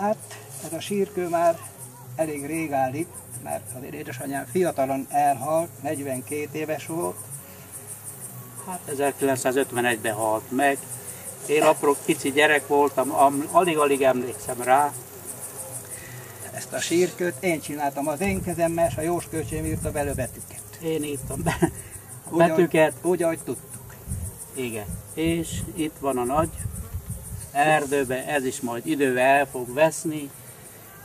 Hát ez a sírkő már elég rég áll itt, mert az édesanyám fiatalon elhalt, 42 éves volt. Hát 1951-ben halt meg. Én apró kicsi gyerek voltam, alig-alig emlékszem rá. Ezt a sírkőt én csináltam az én kezemmel, és a Jós kölcsém írta bele betűket. Én írtam be a betűket. Úgy, úgy, ahogy tudtuk. Igen. És itt van a nagy erdőbe, ez is majd idővel el fog veszni,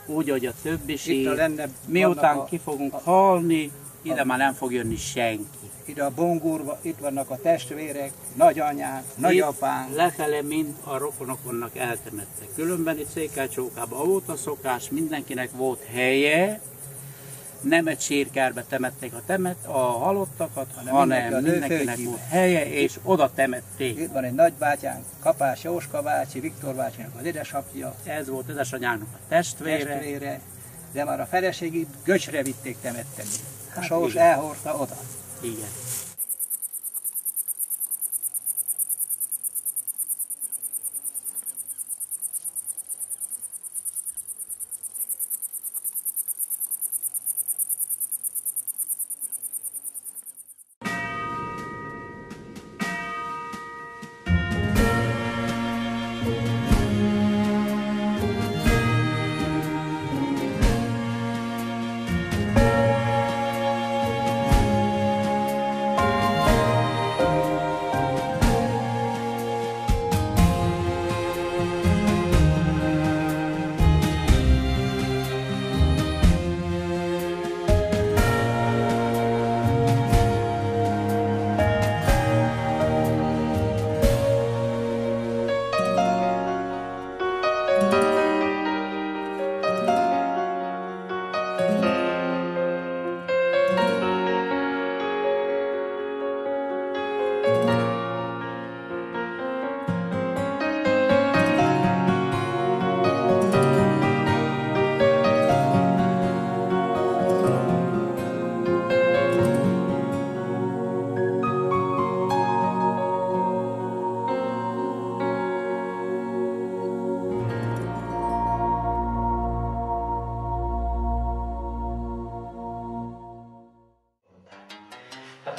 úgy, hogy a többi sír. Miután a, ki fogunk a, halni, ide a, már nem fog jönni senki. Ide a bongurba, itt vannak a testvérek, nagyanyák, nagyapánk. Lefele mind a rokonok vannak eltemettek. Különben itt volt a szokás, mindenkinek volt helye, nem egy sírkárba temették a, temet, a halottakat, hanem, hanem a mindenkinek volt helye, és oda temették. Itt van egy nagybátyánk, Kapás Jóska bácsi, Viktor bácsinak az édesapja. Ez volt édesanyának a testvére. testvére. De már a feleségét Göcsre vitték temetteni. Hát a sós elhordta oda. Igen.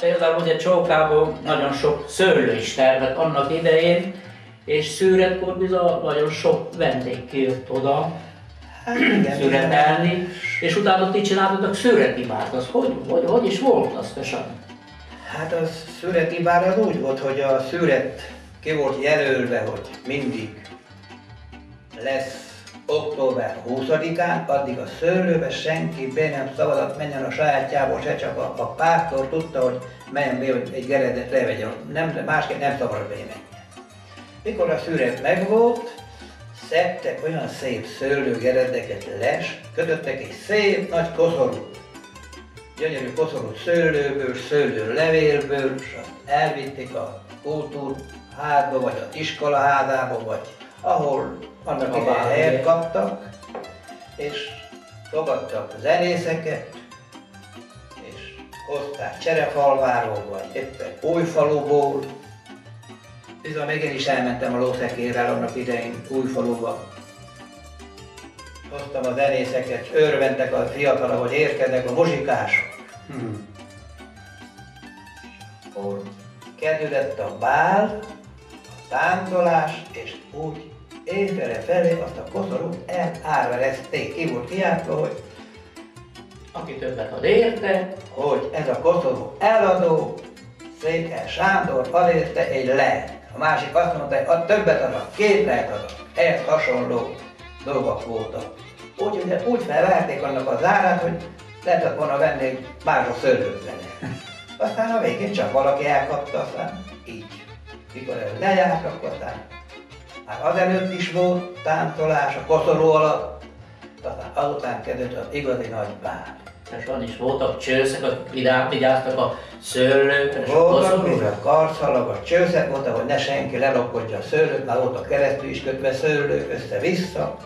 Például ugye Csókában nagyon sok szőlő is termett annak idején, és Szűretkor bizony nagyon sok vendég kijött oda, hát, szüretelni, és utána ti csináltatok szüretibárt, az hogy, hogy, hogy is volt az kösen? Hát a szüretibár az úgy volt, hogy a szüret ki volt jelölve, hogy mindig lesz október 20-án, addig a szőlőbe senki be nem szabadott menjen a sajátjából, se csak a, a pásztor tudta, hogy menjen be, hogy egy geredet levegyen. Nem, másképp nem szabad bemenni. Mikor a szüret megvolt, szedtek olyan szép szőlőgeredeket les, kötöttek egy szép nagy koszorút. Gyönyörű koszorút szőlőből, szőlő levélből, és azt elvitték a kultúr házba, vagy az iskola házába, vagy ahol annak idején helyet kaptak, és fogadtak zenészeket, és hozták Cserefalváról, vagy éppen Újfaluból. Bizony még én is elmentem a lószekérrel annak idején Újfaluba. Hoztam a zenészeket, és örventek a fiatal, hogy érkeznek a muzsikások. Hmm. Kezdődött a bál, a táncolás, és úgy éjfele felé azt a koszorút elárverezték. Ki volt kiáltva, hogy aki többet ad érte, hogy ez a koszorú eladó, Székely Sándor ad érte egy le. A másik azt mondta, hogy a többet adok, két lehet adok. Ehhez hasonló dolgok voltak. Úgyhogy úgy felverték annak a zárát, hogy lehetett volna venni mások szőlőt vele. Aztán a végén csak valaki elkapta, aztán így. Mikor ez lejárt, akkor aztán már azelőtt is volt táncolás a koszorú alatt, aztán azután kezdődött az igazi nagy bál. És van is voltak csőszek, akik vigyáztak a szőlőkre, és voltak, a a karcshalag, a csőszek voltak, hogy ne senki lelokkodja a szőlőt, már voltak keresztül is kötve szőlők össze-vissza.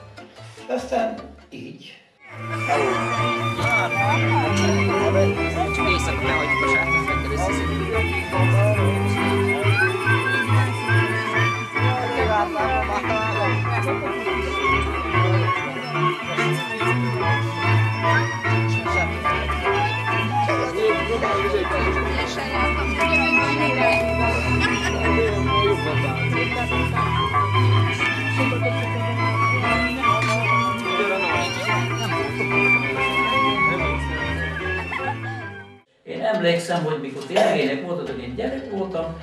Aztán így. Csak éjszaka behagyjuk a sárkány összeszedni. Emlékszem, hogy mikor ti legények voltatok, én gyerek voltam,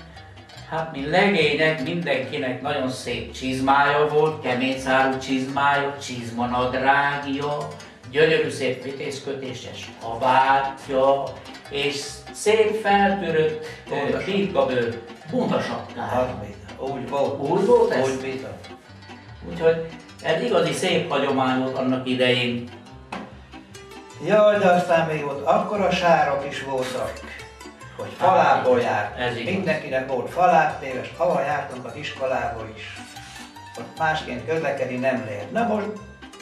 hát mi legények mindenkinek nagyon szép csizmája volt, kemény szárú csizmája, csizmanadrágja, gyönyörű szép vitézkötéses kabátja, és szép feltörött birkabőr bundasapkája. Úgy volt. Úgy volt ez? Úgy. Úgyhogy ez igazi szép hagyomány volt annak idején. Jaj, de aztán még ott akkora sárok is voltak, hogy falából járt. Ez. Mindenkinek volt falátér, és ahol jártunk az iskolából is. Ott másként közlekedni nem lehet. Na most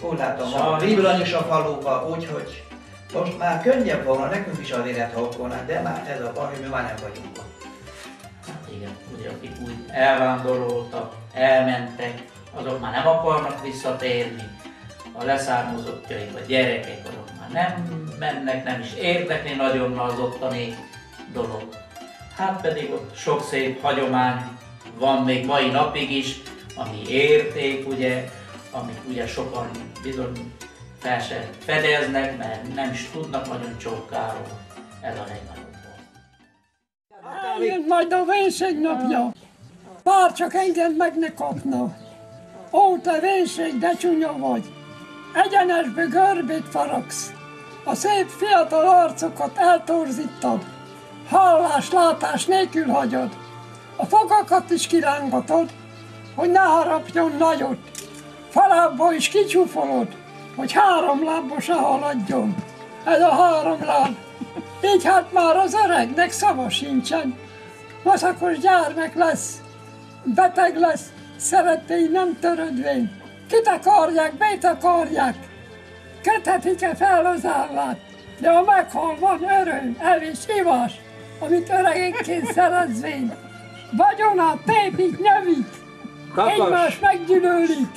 úgy látom, van Sajnos. villany is a faluba, úgyhogy most már könnyebb volna nekünk is az élet volna, de már ez a baj, hogy mi már nem vagyunk ott. Hát igen, ugye akik úgy elvándoroltak, elmentek, azok már nem akarnak visszatérni. A leszármazottjaik, a gyerekek, azok már nem mennek, nem is érdekli nagyon az ottani dolog. Hát pedig ott sok szép hagyomány van még mai napig is, ami érték, ugye, amit ugye sokan bizony fel se fedeznek, mert nem is tudnak nagyon csókáról. Ez a legnagyobb baj. Eljön majd a vénség napja. Bár csak engem meg ne kapna. Ó, te vénség, de csúnya vagy. Egyenesbe görbét faragsz. A szép fiatal arcokat eltorzítad. Hallás, látás nélkül hagyod. A fogakat is kirángatod, hogy ne harapjon nagyot. Falából is kicsúfolod, hogy három lábba se haladjon. Ez a három láb. Így hát már az öregnek szava sincsen. Maszakos gyermek lesz, beteg lesz, szerettei nem törődvén. Kit akarják, mit akarják, köthetik-e fel az állát. De ha meghal, van öröm, evés, ivás, amit öregénként szerezvén. Vagyonát tépik, nyövik, egymás meggyűlölik.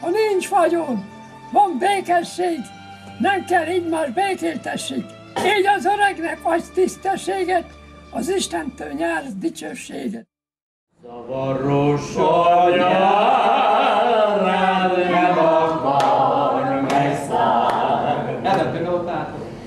Ha nincs vagyon, van békesség, nem kell egymás békéltessék. Így az öregnek adsz tisztességet, az Istentől nyersz dicsőséget. Zavaros anyárád trabajo.